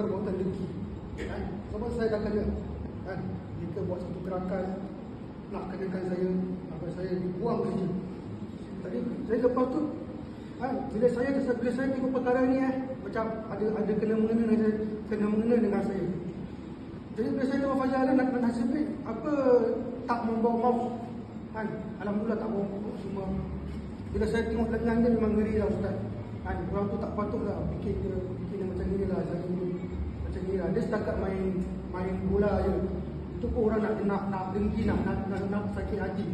perbuatan dengki. Kan? Sebab saya dah kena. Kan? Mereka buat satu gerakan nak kenakan saya, apa saya dibuang kerja. Tadi saya lepas tu kan, bila saya bila saya tengok perkara ni eh, macam ada ada kena mengena saya, kena mengena dengan saya. Jadi bila saya tengok Fajar Alam nak baik, apa tak membawa maut. Kan? Alhamdulillah tak bawa maut semua. Bila saya tengok lengan dia memang ngeri lah Ustaz. Kan? Orang tu tak patut lah fikir dia, fikir dia macam ni lah. Saya. Macam ni lah. Dia setakat main main bola je. Itu pun orang nak nak nak dengki nak nak, nak, nak sakit hati.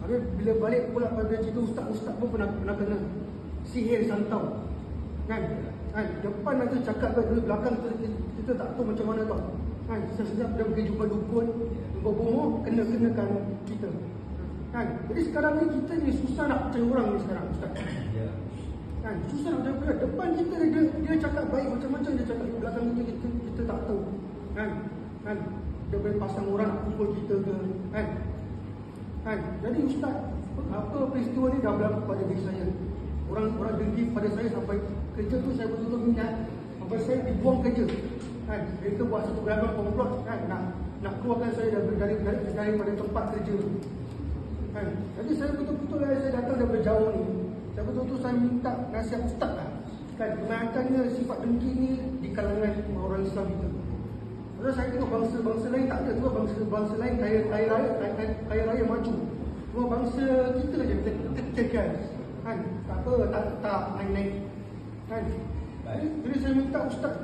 Habis bila balik pula pada cerita ustaz-ustaz pun pernah pernah kena sihir santau. Kan? Kan? Depan nanti cakap kat belakang kita, kita tak tahu macam mana tau. Kan? Sesekejap dia pergi jumpa dukun, jumpa bomo, kena-kenakan kita. Kan? Jadi sekarang ni kita ni susah nak percaya orang ni sekarang ustaz. Ya. Kan? Susah nak percaya. Depan kita dia, dia cakap baik macam-macam dia cakap belakang kita, kita kita tak tahu. Kan? Kan? Dia boleh pasang orang nak pukul kita ke. Kan? Kan? Jadi ustaz, apa peristiwa ni dah berlaku pada diri saya. Orang orang dengki pada saya sampai kerja tu saya betul-betul minat. Sampai saya dibuang kerja. Kan? Mereka buat satu gerakan komplot kan nak nak keluarkan saya dari dari dari daripada tempat kerja tu. Kan? Jadi saya betul-betul lah saya datang daripada jauh ni. Saya betul-betul saya minta nasihat ustaz lah. Kan kebanyakannya sifat dengki ni di kalangan orang Islam kita. Kalau saya tengok bangsa-bangsa lain tak ada Cuma bangsa-bangsa lain kaya, kaya raya kaya, kaya raya maju Cuma bangsa kita je tekan kan tak apa tak tak naik-naik kan jadi, jadi saya minta ustaz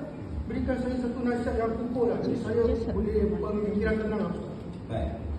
berikan saya satu nasihat yang pukul lah jadi saya boleh pemikiran tenang lah ustaz Baik.